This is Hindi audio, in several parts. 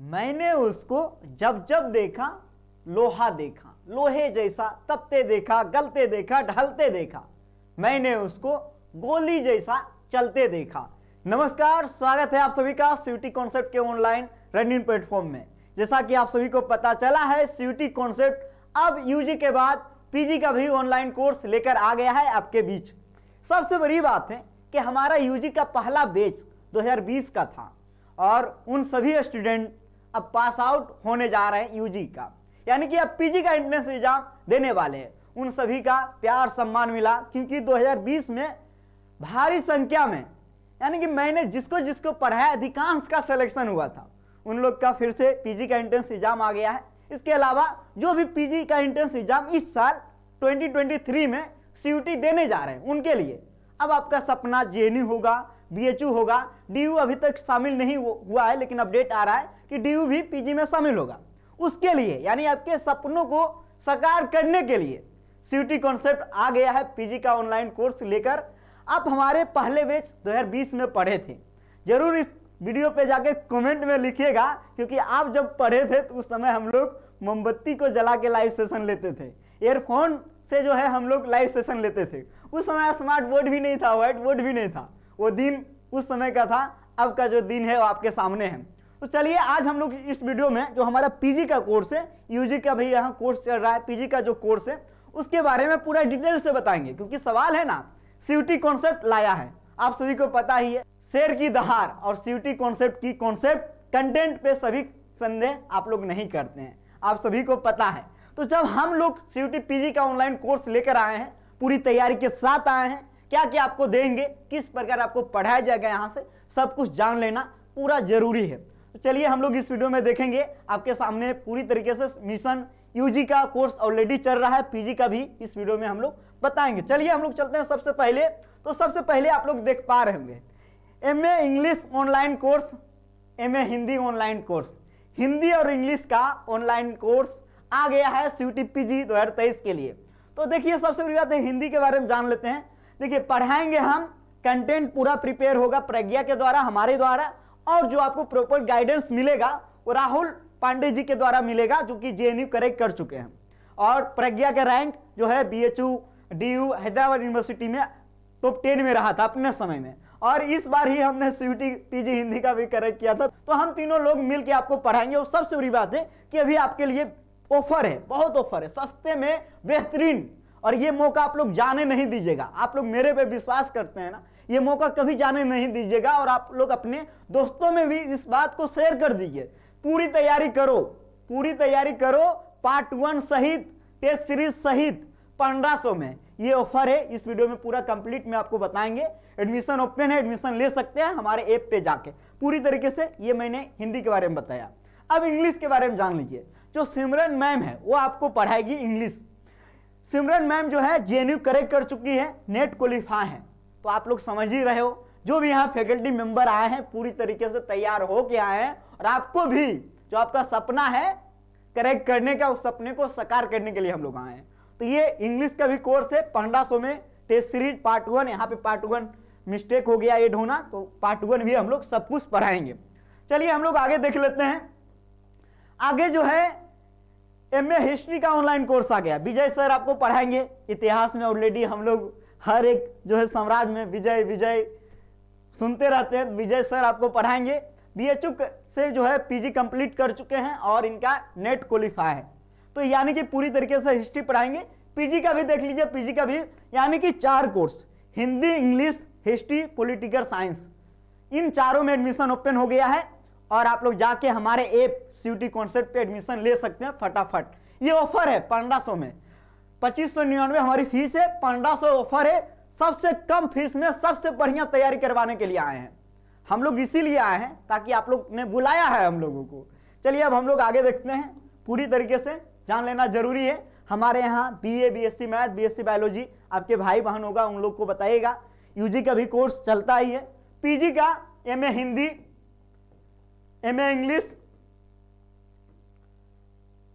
मैंने उसको जब जब देखा, लोहा देखा, लोहे जैसा, तपते देखा, गलते देखा, ढलते देखा, मैंने उसको गोली जैसा चलते देखा। नमस्कार, स्वागत है आप सभी का सीयूटी कॉन्सेप्ट के ऑनलाइन रनिंग प्लेटफॉर्म में। जैसा कि आप सभी को पता चला है सीयूटी कॉन्सेप्ट अब यूजी के बाद पीजी का भी ऑनलाइन कोर्स लेकर आ गया है आपके बीच। सबसे बड़ी बात है कि हमारा यूजी का पहला बैच 2020 का था और उन सभी स्टूडेंट अब पास आउट होने जा रहे हैं यूजी का। यानी कि अब पीजी का एंट्रेंस एग्ज़ाम देने वाले हैं। उन सभी का प्यार सम्मान मिला, क्योंकि 2020 में भारी संख्या में, यानी कि मैंने जिसको जिसको पढ़ाया, अधिकांश का सिलेक्शन हुआ था। उन लोग का फिर से पीजी का एंट्रेंस एग्ज़ाम आ गया है। इसके अलावा जो भी पीजी का एंट्रेंस एग्ज़ाम इस साल 2023 में सीयूटी देने जा रहे हैं, उनके लिए। अब आपका सपना जेएनयू होगा बीएचयू होगा। डीयू अभी तक शामिल नहीं हुआ है, लेकिन अपडेट आ रहा है कि डीयू भी पीजी में शामिल होगा। उसके लिए, यानी आपके सपनों को साकार करने के लिए सीयूटी कॉन्सेप्ट आ गया है पीजी का ऑनलाइन कोर्स लेकर। आप हमारे पहले बैच 2020 में पढ़े थे। ज़रूर इस वीडियो पे जाके कमेंट में लिखिएगा, क्योंकि आप जब पढ़े थे तो उस समय हम लोग मोमबत्ती को जला के लाइव सेशन लेते थे। एयरफोन से जो है हम लोग लाइव सेशन लेते थे। उस समय स्मार्ट बोर्ड भी नहीं था व्हाइट बोर्ड भी नहीं था। वो दिन उस समय का था, अब का जो दिन है वो आपके सामने है। तो चलिए, आज हम लोग इस वीडियो में जो हमारा पीजी का कोर्स है, यूजी का भी यहाँ कोर्स चल रहा है, पीजी का जो कोर्स है, उसके बारे में पूरा डिटेल से बताएँगे। क्योंकि सवाल है ना सीयूटी कॉन्सेप्ट लाया है। आप सभी को पता ही है, शेर की दहार और सीयूटी कॉन्सेप्ट की कॉन्सेप्ट कंटेंट पे सभी संदेह आप लोग नहीं करते हैं। आप सभी को पता है। तो जब हम लोग सीयूटी पीजी का ऑनलाइन कोर्स लेकर आए हैं, पूरी तैयारी के साथ आए हैं क्या क्या आपको देंगे, किस प्रकार आपको पढ़ाया जाएगा यहाँ से, सब कुछ जान लेना पूरा ज़रूरी है। तो चलिए हम लोग इस वीडियो में देखेंगे, आपके सामने पूरी तरीके से मिशन यूजी का कोर्स ऑलरेडी चल रहा है, पीजी का भी इस वीडियो में हम लोग बताएँगे। चलिए हम लोग चलते हैं सबसे पहले तो सबसे पहले आप लोग देख पा रहे होंगे M A English online course M A Hindi online course Hindi और इंग्लिश का ऑनलाइन कोर्स आ गया है सी टी पी जी दो हज़ार तेईस के लिए। तो देखिए सबसे बड़ी बात है, हिंदी के बारे में जान लेते हैं। देखिए, पढ़ाएँगे हम कंटेंट पूरा प्रिपेयर होगा प्रज्ञा के द्वारा, हमारे द्वारा, और जो आपको प्रॉपर गाइडेंस मिलेगा, वो राहुल पांडे जी के द्वारा मिलेगा, जो कि जेएनयू करेक्ट कर चुके हैं। और प्रज्ञा का रैंक जो है B H U Hyderabad university में टॉप टेन में रहा था अपने समय में। और इस बार ही हमने सीयूटी पीजी हिंदी का भी करेक्ट किया था। तो हम तीनों लोग मिलकर आपको पढ़ाएँगे, और सबसे बुरी बात है कि अभी आपके लिए ऑफ़र है, बहुत ऑफ़र है, सस्ते में बेहतरीन और ये मौका आप लोग जाने नहीं दीजिएगा। आप लोग मेरे पे विश्वास करते हैं ना, ये मौका कभी जाने नहीं दीजिएगा और आप लोग अपने दोस्तों में भी इस बात को शेयर कर दीजिए। पूरी तैयारी करो, पूरी तैयारी करो पार्ट वन सहित टेस्ट सीरीज़ सहित, पंद्रह में। ये ऑफ़र है, इस वीडियो में पूरा कंप्लीट में आपको बताएँगे। एडमिशन ओपन है एडमिशन ले सकते हैं हमारे ऐप पे जाके। पूरी तरीके से ये मैंने हिंदी के बारे में बताया। अब इंग्लिश के बारे में जान लीजिए। जो सिमरन मैम है, वो आपको पढ़ाएगी इंग्लिश सिमरन मैम जो है जेएनयू करेक्ट कर चुकी है, नेट क्वालिफाई है। तो आप लोग समझ ही रहे हो, जो भी यहाँ फैकल्टी मेंबर आए हैं, पूरी तरीके से तैयार हो के आए हैं, और आपको भी जो आपका सपना है, करेक्ट करने का, उस सपने को साकार करने के लिए हम लोग आए हैं। तो ये इंग्लिश का भी कोर्स है पंद्रह सौ में, टेस्ट सीरीज़ पार्ट वन, यहाँ पे पार्ट वन मिस्टेक हो गया एड होना तो पार्ट वन भी हम लोग सब कुछ पढ़ाएँगे। चलिए हम लोग आगे देख लेते हैं। आगे जो है एम ए हिस्ट्री का ऑनलाइन कोर्स आ गया। विजय सर आपको पढ़ाएँगे। इतिहास में ऑलरेडी हम लोग हर एक जो है साम्राज्य में विजय विजय सुनते रहते हैं। विजय सर आपको पढ़ाएँगे। बी एच से जो है पीजी कंप्लीट कर चुके हैं और इनका नेट क्वालिफाई है। तो यानी कि पूरी तरीके से हिस्ट्री पढ़ाएँगे। पीजी का भी देख लीजिए। पीजी का भी यानी कि चार course Hindi English history political science इन चारों में एडमिशन ओपन हो गया है। और आप लोग जाके हमारे ऐप सीयूटी कॉन्सेप्ट पे एडमिशन ले सकते हैं फटाफट। ये ऑफ़र है पंद्रह सौ में। पच्चीस सौ निन्यानवे हमारी फ़ीस है, पंद्रह सौ ऑफ़र है। सबसे कम फ़ीस में सबसे बढ़िया तैयारी करवाने के लिए आए हैं। हम लोग इसीलिए आए हैं ताकि आप लोग ने बुलाया है हम लोगों को। चलिए अब हम लोग आगे देखते हैं। पूरी तरीके से जान लेना ज़रूरी है। हमारे यहाँ B A B S C math B S C biology, आपके भाई बहन होगा, उन लोग को बताइएगा। यूजी का भी कोर्स चलता ही है। पीजी का M A Hindi M A English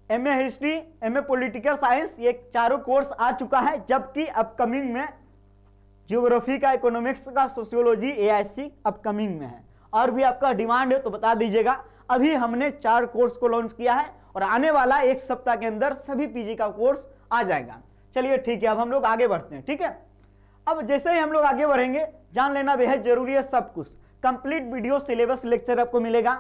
M A history M A political science ये चारों कोर्स आ चुका है, जबकि अपकमिंग में जियोग्राफी का इकोनॉमिक्स का सोशियोलॉजी ए अपकमिंग में है। और भी आपका डिमांड है तो बता दीजिएगा। अभी हमने चार कोर्स को लॉन्च किया है, और आने वाला एक सप्ताह के अंदर सभी पीजी का कोर्स आ जाएगा। चलिए ठीक है, अब हम लोग आगे बढ़ते हैं, ठीक है? अब जैसे ही हम लोग आगे बढ़ेंगे, जान लेना बेहद ज़रूरी है सब कुछ। कंप्लीट वीडियो सिलेबस लेक्चर आपको मिलेगा।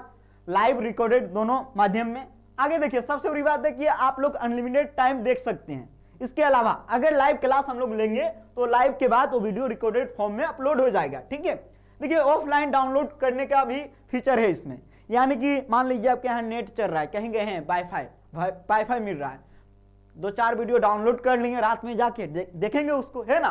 लाइव रिकॉर्डेड दोनों माध्यम में। आगे देखिए सबसे बड़ी बात है कि आप लोग अनलिमिटेड टाइम देख सकते हैं। इसके अलावा अगर लाइव क्लास हम लोग लेंगे तो लाइव के बाद वो वीडियो रिकॉर्डेड फॉर्म में अपलोड हो जाएगा ठीक है? देखिए ऑफलाइन डाउनलोड करने का भी फीचर है इसमें। यानी कि मान लीजिए आपके यहाँ नेट चल रहा है कहीं गए हैं वाईफाई वाईफाई मिल रहा है। दो चार वीडियो डाउनलोड कर लेंगे रात में जाके दे, देखेंगे उसको है ना?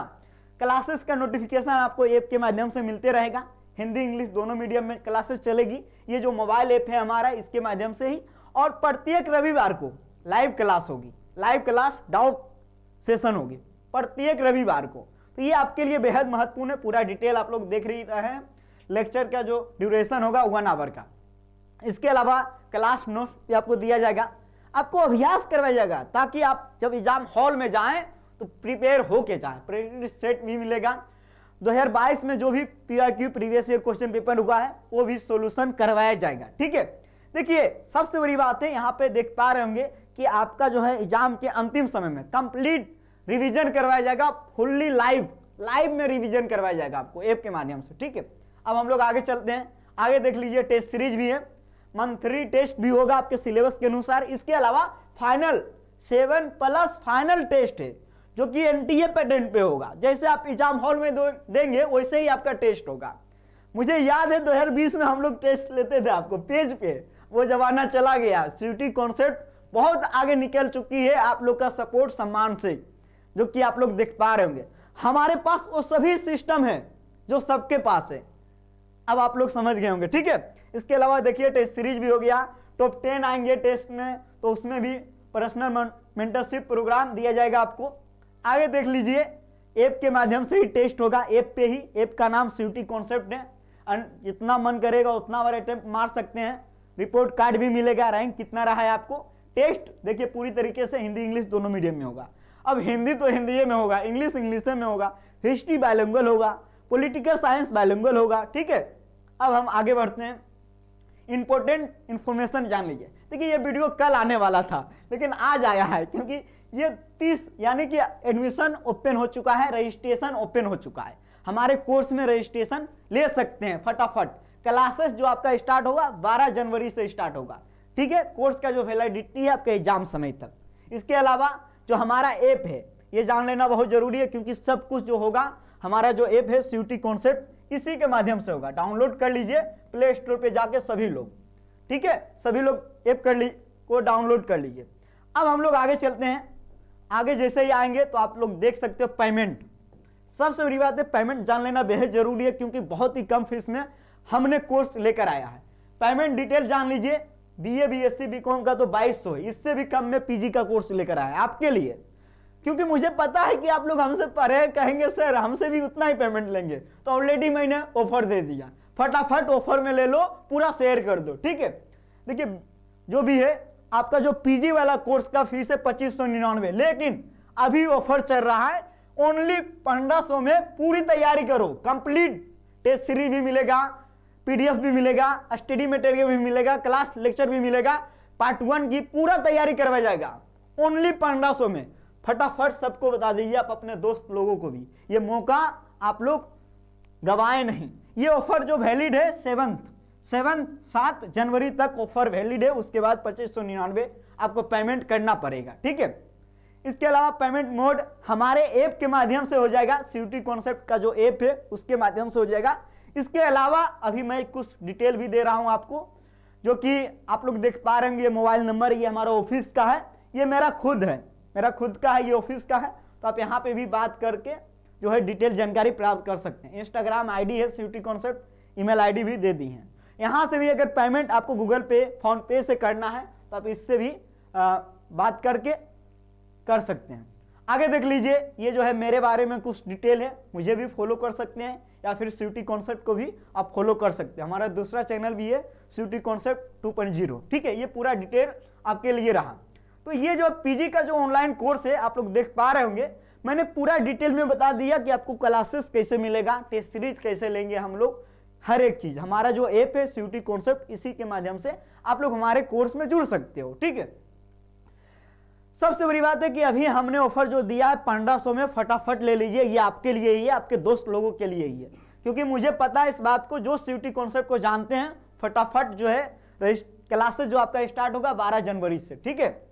क्लासेस का नोटिफिकेशन आपको ऐप के माध्यम से मिलते रहेगा। हिंदी, इंग्लिश दोनों मीडियम में क्लासेस चलेगी। ये जो मोबाइल ऐप है हमारा, इसके माध्यम से ही। और प्रत्येक रविवार को लाइव क्लास होगी। लाइव क्लास डाउट सेशन होगी। प्रत्येक रविवार को। तो ये आपके लिए बेहद महत्वपूर्ण है। पूरा डिटेल आप लोग देख रही रहे हैं। लेक्चर का जो ड्यूरेशन होगा वन आवर का। इसके अलावा क्लास नोट भी आपको दिया जाएगा। आपको अभ्यास करवाया जाएगा, ताकि आप जब एग्ज़ाम हॉल में जाएँ तो प्रिपेयर होके जाएँ। सेट भी मिलेगा। 2022 में जो भी PIQ previous year question paper हुआ है, वो भी सोल्यूशन करवाया जाएगा, ठीक है? देखिए, सबसे बड़ी बात है, यहाँ पे देख पा रहे होंगे कि आपका जो है एग्ज़ाम के अंतिम समय में कंप्लीट रिवीजन करवाया जाएगा, फुल्ली लाइव लाइव में रिवीजन करवाया जाएगा आपको, ऐप के माध्यम से, ठीक है? अब हम लोग आगे चलते हैं, आगे देख लीजिए, टेस्ट सीरीज़ भी है, मंथली टेस्ट भी होगा आपके सिलेबस के अनुसार, इसके अलावा final, seven plus final test है। जो कि एनटीए पैटर्न पे होगा। जैसे आप एग्ज़ाम हॉल में देंगे, वैसे ही आपका टेस्ट होगा। मुझे याद है 2020 में हम लोग टेस्ट लेते थे आपको, पेज पे। वो जमाना चला गया। सीटी कॉन्सेप्ट बहुत आगे निकल चुकी है आप लोग का सपोर्ट सम्मान से, जो कि आप लोग देख पा रहे होंगे। हमारे पास वो सभी सिस्टम है, जो सबके पास है। अब आप लोग समझ गए होंगे, ठीक है? इसके अलावा देखिए टेस्ट सीरीज़ भी हो गया। टॉप टेन आएँगे टेस्ट में तो उसमें भी पर्सनल मेंटरशिप प्रोग्राम दिया जाएगा आपको। आगे देख लीजिए, ऐप के माध्यम से ही टेस्ट होगा। ऐप पे ही, ऐप का नाम सीटी कॉन्सेप्ट है। जितना मन करेगा, उतना बार अटेम्प्ट मार सकते हैं। रिपोर्ट कार्ड भी मिलेगा रैंक कितना रहा है आपको? टेस्ट देखिए, पूरी तरीके से हिंदी, इंग्लिश दोनों मीडियम में होगा। अब हिंदी तो हिंदी में होगा, इंग्लिश इंग्लिश में होगा। हिस्ट्री बायलिंगुअल होगा पॉलिटिकल साइंस बायलिंगुअल होगा, ठीक है? अब हम आगे बढ़ते हैं। इंपॉर्टेंट इंफॉर्मेशन जान लीजिए। देखिए, ये वीडियो कल आने वाला था, लेकिन आज आया है, क्योंकि ये तीस, यानी कि एडमिशन ओपन हो चुका है रजिस्ट्रेशन ओपन हो चुका है। हमारे कोर्स में रजिस्ट्रेशन ले सकते हैं, फटाफट। क्लासेस जो आपका स्टार्ट होगा 12 जनवरी से स्टार्ट होगा। ठीक है? कोर्स का जो वैलिडिटी है, आपके एग्ज़ाम समय तक। इसके अलावा जो हमारा ऐप है, ये जान लेना बहुत ज़रूरी है, क्योंकि सब कुछ जो होगा, हमारा जो ऐप है सीयूटी कॉन्सेप्ट इसी के माध्यम से होगा। डाउनलोड कर लीजिए प्ले स्टोर पे जाके सभी लोग। ठीक है? सभी लोग ऐप कर ली, को डाउनलोड कर लीजिए। अब हम लोग आगे चलते हैं। आगे जैसे ही आएँगे तो आप लोग देख सकते हो पेमेंट सबसे बड़ी बात है पेमेंट जान लेना बेहद ज़रूरी है, क्योंकि बहुत ही कम फ़ीस में हमने कोर्स लेकर आया है। पेमेंट डिटेल जान लीजिए। B A B S C B com का तो बाईस सौ इससे भी कम में पीजी का कोर्स लेकर आया है आपके लिए। क्योंकि मुझे पता है कि आप लोग हमसे पढ़े कहेंगे, सर, हमसे भी उतना ही पेमेंट लेंगे। तो ऑलरेडी मैंने ऑफ़र दे दिया। फटाफट ऑफ़र में ले लो, पूरा शेयर कर दो, ठीक है? देखिए, जो भी है, आपका जो पीजी वाला कोर्स का फ़ीस है पच्चीस सौ निन्यानवे, लेकिन अभी ऑफ़र चल रहा है ओनली पंद्रह सौ में पूरी तैयारी करो कंप्लीट टेस्ट सीरीज़ भी मिलेगा पीडीएफ भी मिलेगा स्टडी मटेरियल भी मिलेगा क्लास लेक्चर भी मिलेगा पार्ट वन की पूरा तैयारी करवाया जाएगा। ओनली पंद्रह सौ में। फटाफट सबको बता दीजिए आप अपने दोस्त लोगों को भी। ये मौका आप लोग गवाए नहीं। ये ऑफ़र जो वैलिड है सेवंथ सेवन सात जनवरी तक ऑफ़र वैलिड है, उसके बाद पच्चीस सौ निन्यानवे आपको पेमेंट करना पड़ेगा, ठीक है? इसके अलावा पेमेंट मोड हमारे ऐप के माध्यम से हो जाएगा सीयूटी कॉन्सेप्ट का जो ऐप है, उसके माध्यम से हो जाएगा। इसके अलावा, अभी मैं कुछ डिटेल भी दे रहा हूँ आपको, जो कि आप लोग देख पा रहे हैं ये मोबाइल नंबर ये हमारा ऑफ़िस का है, ये मेरा खुद है, मेरा खुद का है, ये ऑफ़िस का है। तो आप यहाँ पे भी बात करके जो है डिटेल जानकारी प्राप्त कर सकते हैं। इंस्टाग्राम आईडी है सीयूटी कॉन्सेप्ट ईमेल आईडी भी दे दी है। यहाँ से भी अगर पेमेंट आपको गूगल पे फ़ोन पे से करना है तो आप इससे भी आ, बात करके कर सकते हैं। आगे देख लीजिए ये जो है मेरे बारे में कुछ डिटेल है मुझे भी फॉलो कर सकते हैं या फिर स्यूटी कॉन्सेप्ट को भी आप फॉलो कर सकते हैं। हमारा दूसरा चैनल भी है स्यूटी कॉन्सेप्ट 2.0 ठीक है ये पूरा डिटेल आपके लिए रहा। तो ये जो पीजी का जो ऑनलाइन कोर्स है आप लोग देख पा रहे होंगे मैंने पूरा डिटेल में बता दिया कि आपको क्लासेस कैसे मिलेगा टेस्ट सीरीज़ कैसे लेंगे हम लोग, हर एक चीज़। हमारा जो ऐप है सीयूटी कॉन्सेप्ट इसी के माध्यम से आप लोग हमारे कोर्स में जुड़ सकते हो, ठीक है? सबसे बड़ी बात है कि अभी हमने ऑफ़र जो दिया है, पंद्रह सौ में फटाफट ले लीजिए, ये आपके लिए ही है, आपके दोस्त लोगों के लिए ही है। क्योंकि मुझे पता है इस बात को, जो सीयूटी कॉन्सेप्ट को जानते हैं, फटाफट जो है क्लासेस जो आपका स्टार्ट होगा बारह जनवरी से, ठीक है?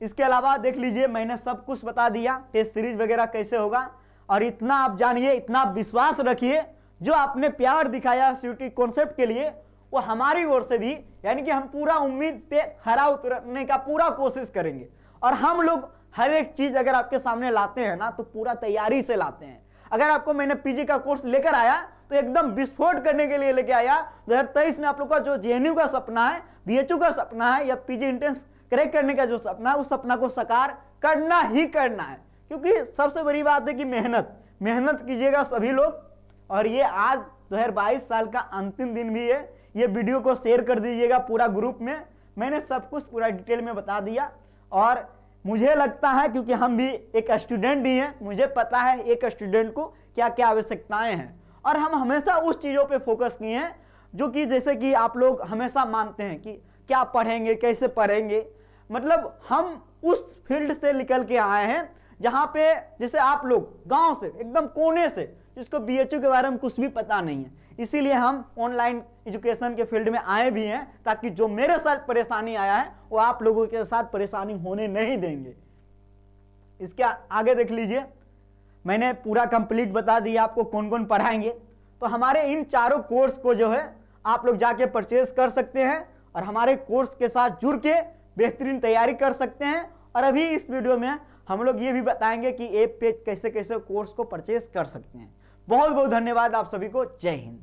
इसके अलावा देख लीजिए, मैंने सब कुछ बता दिया टेस्ट सीरीज़ वगैरह कैसे होगा। और इतना आप जानिए, इतना विश्वास रखिए, जो आपने प्यार दिखाया सीयूटी कॉन्सेप्ट के लिए, वो हमारी ओर से भी, यानी कि हम पूरा उम्मीद पे खरा उतरने का पूरा कोशिश करेंगे। और हम लोग हर एक चीज़ अगर आपके सामने लाते हैं ना तो पूरा तैयारी से लाते हैं। अगर आपको मैंने पीजी का कोर्स लेकर आया तो एकदम विस्फोट करने के लिए लेके आया, दो हज़ार तेईस में आप लोग का जो जेएनयू का सपना है, बीएचयू का सपना है, या पीजी इंटेंस क्रैक करने का जो सपना है, उस सपना को साकार करना ही करना है। क्योंकि सबसे बड़ी बात है कि मेहनत मेहनत कीजिएगा सभी लोग। और ये आज 2022 साल का अंतिम दिन भी है। ये वीडियो को शेयर कर दीजिएगा पूरा ग्रुप में। मैंने सब कुछ पूरा डिटेल में बता दिया। और मुझे लगता है, क्योंकि हम भी एक स्टूडेंट ही हैं, मुझे पता है एक स्टूडेंट को क्या क्या आवश्यकताएँ हैं। और हम हमेशा उस चीज़ों पे फोकस किए हैं, जो कि जैसे कि आप लोग हमेशा मानते हैं कि क्या पढ़ेंगे, कैसे पढ़ेंगे? मतलब हम उस फ़ील्ड से निकल के आए हैं जहाँ पे जैसे आप लोग, गाँव से, एकदम कोने से, जिसको बीएचयू के बारे में कुछ भी पता नहीं है। इसीलिए हम ऑनलाइन एजुकेशन के फ़ील्ड में आए भी हैं ताकि जो मेरे साथ परेशानी आया है, वो आप लोगों के साथ परेशानी होने नहीं देंगे। इसके आगे देख लीजिए। मैंने पूरा कंप्लीट बता दिया, आपको कौन कौन पढ़ाएँगे। तो हमारे इन चारों कोर्स को जो है, आप लोग जाके परचेज कर सकते हैं। और हमारे कोर्स के साथ जुड़ के बेहतरीन तैयारी कर सकते हैं। और अभी इस वीडियो में हम लोग ये भी बताएँगे कि ऐप पे कैसे कैसे कोर्स को परचेज कर सकते हैं। बहुत बहुत धन्यवाद आप सभी को। जय हिंद।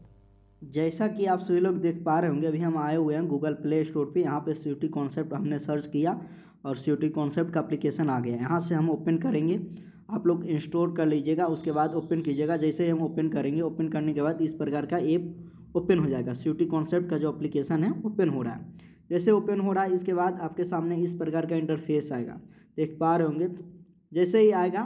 जैसा कि आप सभी लोग देख पा रहे होंगे, अभी हम आए हुए हैं गूगल प्ले स्टोर पे। यहाँ पे सी कॉन्सेप्ट हमने सर्च किया और सी कॉन्सेप्ट का एप्लीकेशन आ गया यहाँ से हम ओपन करेंगे। आप लोग इंस्टॉल कर लीजिएगा, उसके बाद ओपन कीजिएगा। जैसे हम ओपन करेंगे ओपन करने के बाद इस प्रकार का ऐप ओपन हो जाएगा। सी कॉन्सेप्ट का जो अप्लीकेशन है ओपन हो रहा है। जैसे ओपन हो रहा है, इसके बाद आपके सामने इस प्रकार का इंटरफेस आएगा। देख पा रहे होंगे, जैसे ही आएगा,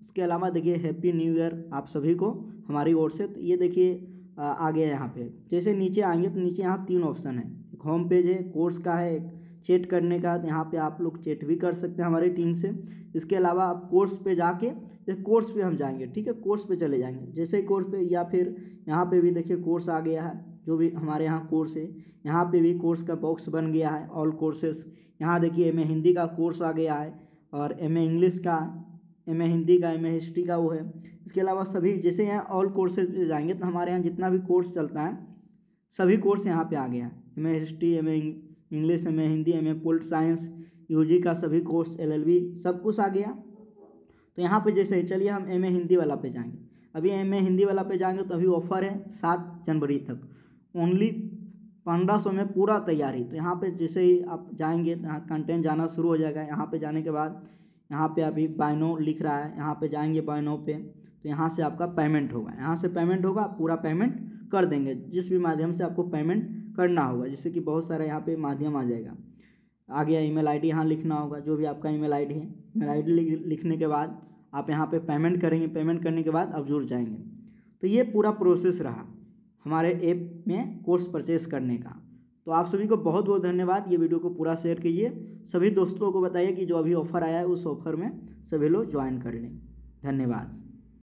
उसके अलावा देखिए हैप्पी न्यू ईयर आप सभी को हमारी ओर से। तो ये देखिए, आ गया यहाँ पे। जैसे नीचे आएँगे तो नीचे यहाँ तीन ऑप्शन है। एक होम पेज है कोर्स का है, एक चेट करने का, यहाँ पे आप लोग चेट भी कर सकते हैं हमारी टीम से। इसके अलावा आप कोर्स पे जाके जैसे कोर्स पे हम जाएँगे, ठीक है? कोर्स पे चले जाएँगे। जैसे कोर्स पे या फिर यहाँ पे भी देखिए कोर्स आ गया है, जो भी हमारे यहाँ कोर्स है। यहाँ पे भी कोर्स का बॉक्स बन गया है, ऑल कोर्सेस। यहाँ देखिए एम हिंदी का कोर्स आ गया है और एम इंग्लिश का एमए हिंदी का एमए हिस्ट्री का वो है। इसके अलावा सभी, जैसे यहाँ ऑल कोर्सेज जाएँगे तो हमारे यहाँ जितना भी कोर्स चलता है, सभी कोर्स यहाँ पे आ गया है। M A history M English M A Hindi M A polit science U G का सभी कोर्स एल सब कुछ आ गया। तो यहाँ पे जैसे ही चलिए हम एम ए हिंदी वाला पे जाएँगे। अभी एम ए हिंदी वाला पे जाएँगे तो अभी ऑफ़र है सात जनवरी तक। ओनली पंद्रह सौ में पूरा तैयारी। तो यहाँ पे जैसे ही आप जाएँगे तो यहाँ कंटेंट जाना शुरू हो जाएगा। यहाँ पे जाने के बाद, यहाँ पे अभी बाइनो लिख रहा है। यहाँ पे जाएँगे बाइनो पे। तो यहाँ से आपका पेमेंट होगा। यहाँ से पेमेंट होगा, पूरा पेमेंट कर देंगे। जिस भी माध्यम से आपको पेमेंट करना होगा, जिससे कि बहुत सारा यहाँ पे माध्यम आ जाएगा। आ गया ईमेल आईडी यहाँ लिखना होगा, जो भी आपका ईमेल आईडी है। ईमेल आईडी लिखने के बाद आप यहाँ पे पेमेंट करेंगे। पेमेंट करने के बाद आप जुड़ जाएँगे। तो ये पूरा प्रोसेस रहा हमारे ऐप में कोर्स परचेस करने का। तो आप सभी को बहुत बहुत धन्यवाद। ये वीडियो को पूरा शेयर कीजिए। सभी दोस्तों को बताइए कि जो अभी ऑफ़र आया है, उस ऑफ़र में सभी लोग ज्वाइन कर लें। धन्यवाद।